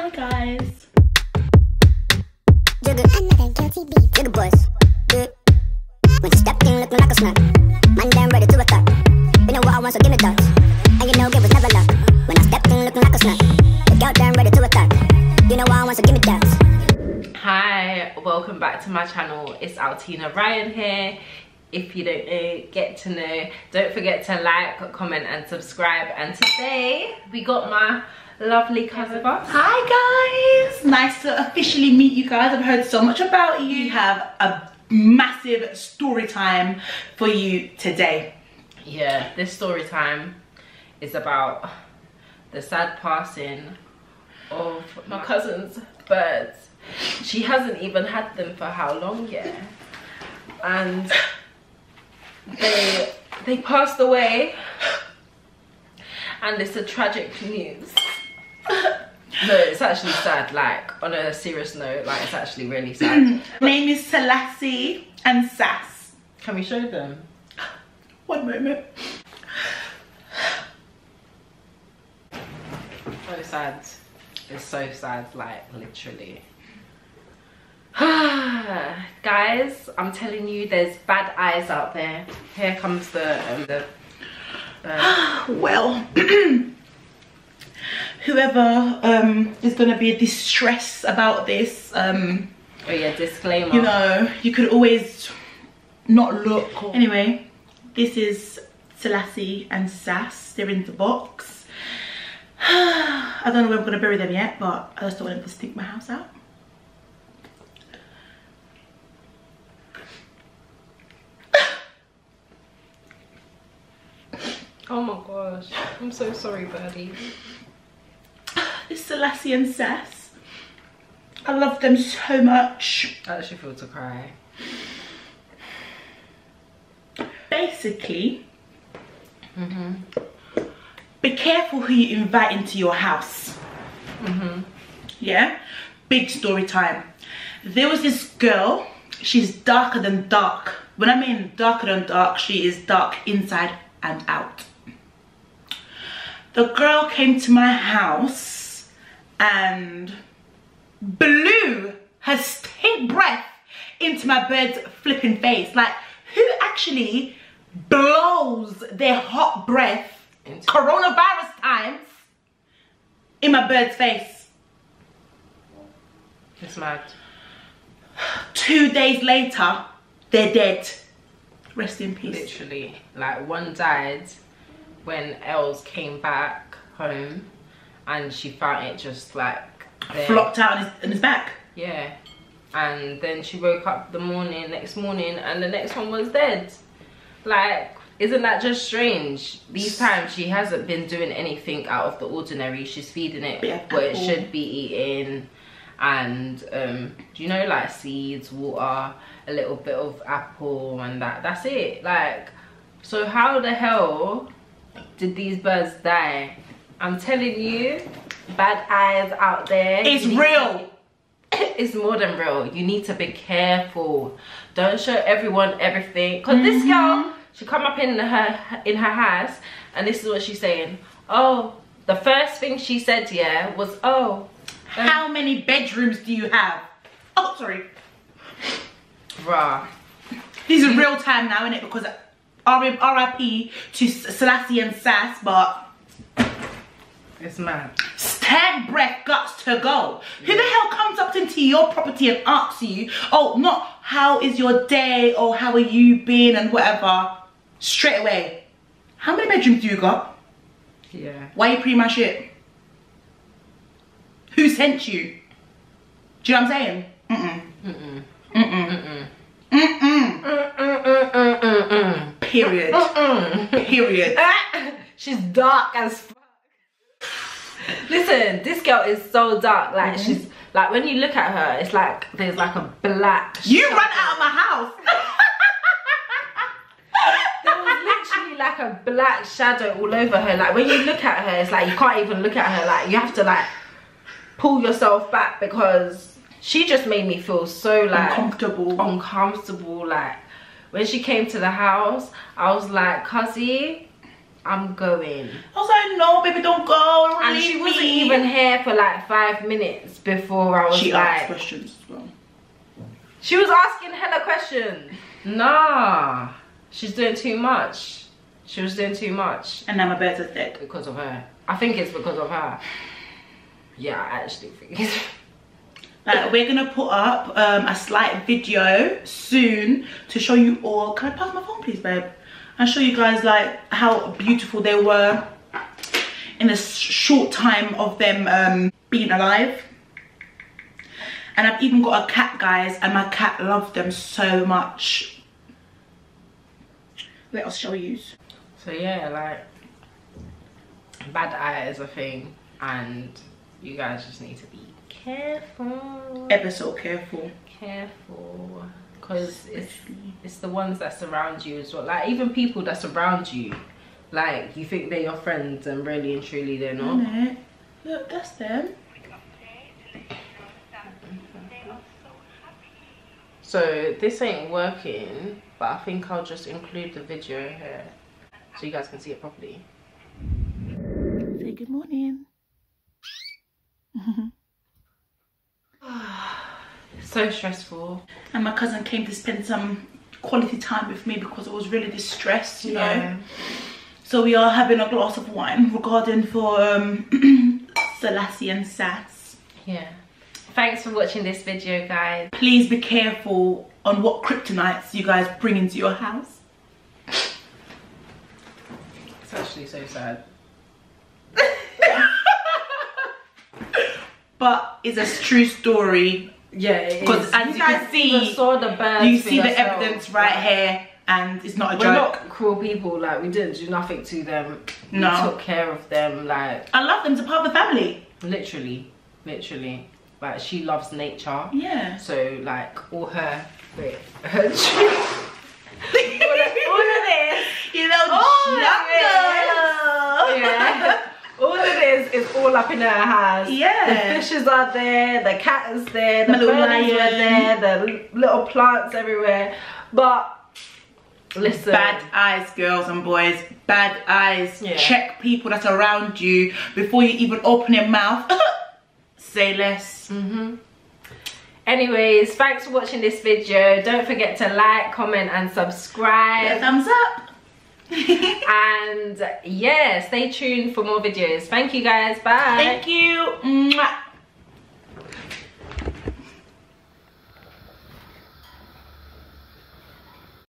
Hi guys. Jigga, another guilty beat. Jigga boys. Yeah. When you stepped in looking like a snack. Man, damn ready to attack. You know what I want, so give me that. And you know, give was never luck. When I stepped in looking like a snack. The girl damn ready to attack. You know what I want, so give me that. Hi, welcome back to my channel. It's Alteener Ryan here. If you don't know, get to know. Don't forget to like, comment and subscribe. And today we got my lovely cousin. Hi guys. Nice to officially meet you guys. I've heard so much about you. We have a massive story time for you today. Yeah, this story time is about the sad passing of my cousin's birds. She hasn't even had them for how long yet? And they they passed away and it's a tragic news. no, it's actually sad, like on a serious note, like it's actually really sad. Name is Selassie and Sass. Can we show them? One moment. So sad. It's so sad, like literally. Guys, I'm telling you, there's bad eyes out there. Here comes the um, the. Uh, Well, whoever um, is going to be distressed about this, um, oh yeah, disclaimer. you know, you could always not look. Anyway, this is Selassie and Sass. They're in the box. I don't know where I'm going to bury them yet, but I just don't want them to stick my house out. Oh my gosh, I'm so sorry, Birdie. This is Selassie and Sass. I love them so much. I actually feel to cry. Basically, mm-hmm. be careful who you invite into your house. Mm-hmm. Yeah? Big story time. There was this girl, she's darker than dark. When I mean darker than dark, she is dark inside and out. The girl came to my house and blew her stink breath into my bird's flipping face. Like, who actually blows their hot breath Into- coronavirus times in my bird's face? It's mad. Two days later, they're dead. Rest in peace. Literally, like one died when Els came back home, and she found it just like there. Flopped out on his, on his back. Yeah. And then she woke up the morning, next morning, and the next one was dead. Like, isn't that just strange? These times she hasn't been doing anything out of the ordinary. She's feeding it Yeah, what it should be eating. And um, do you know like seeds, water, a little bit of apple and that that's it. Like so how the hell did these birds die? I'm telling you, bad eyes out there. It's real. to- it's more than real. You need to be careful. Don't show everyone everything. because this girl, she come up in her in her house, and this is what she's saying. Oh, the first thing she said, yeah, was oh, um, How many bedrooms do you have? Oh, sorry. bruh. This is real time now, isn't it? Because RIP to Selassie and Sass, but It's mad. stag breath guts to go. Who the hell comes up into your property and asks you, oh, not how is your day or how are you been and whatever, straight away. How many bedrooms do you got? Yeah. Why you pre my shit? Who sent you? Do you know what I'm saying? Mm-mm. Mm-mm. Mm-mm. Mm-mm. Mm-mm-mm-mm-mm. Period. Period. She's dark as fuck. Listen, this girl is so dark. Like Mm-hmm. she's like when you look at her, it's like there's like a black. You shadow. run out of my house. There was literally like a black shadow all over her. Like when you look at her, it's like you can't even look at her. Like you have to like pull yourself back because she just made me feel so like Uncomfortable. uncomfortable. Like when she came to the house, I was like, "Cuzzy, I'm going." I was like, no, baby, don't go. And Leave she wasn't me. even here for like five minutes before I was She like, asked questions as well. she was asking hella questions. Nah, she's doing too much. She was doing too much And now my birds are dead. because of her. I think it's because of her. Yeah, I actually think it's. Like, we're gonna put up um, a slight video soon to show you all. Can I pass my phone, please, babe? And show you guys like how beautiful they were in a short time of them um, being alive. And I've even got a cat, guys, and my cat loved them so much. Let us show you. So yeah, like bad eye is a thing, and you guys just need to be careful. Ever so careful. careful because it's it's the ones that surround you as well like even people that surround you like you think they're your friends and really and truly they're not Innit? Look, that's them. so this ain't working but i think i'll just include the video here so you guys can see it properly Say good morning. So stressful and my cousin came to spend some quality time with me because I was really distressed, you know. So we are having a glass of wine regarding for um, Selassie and Sass. yeah thanks for watching this video guys Please be careful on what kryptonites you guys bring into your house. it's actually so sad But it's a true story. Yeah it 'Cause is. as you can guys see, saw the birds You see the yourself. evidence right here and it's not a We're joke. not cruel people. Like we didn't do nothing to them. No. We took care of them. Like I love them, it's a part of the family. literally, literally. Like she loves nature. Yeah. So like all her, wait, her tree. all, of, all of this. You know, Oh, jungle. Yeah. All of this is all up in her house. Yeah. The fishes are there, the cat is there, the little are there, the little plants everywhere. But listen. Bad eyes, girls and boys. Bad eyes. Yeah. Check people that's around you before you even open your mouth. Say less. Mm-hmm. Anyways, thanks for watching this video. Don't forget to like, comment, and subscribe. Thumbs up. and yeah, stay tuned for more videos. Thank you guys. Bye. Thank you. Mwah.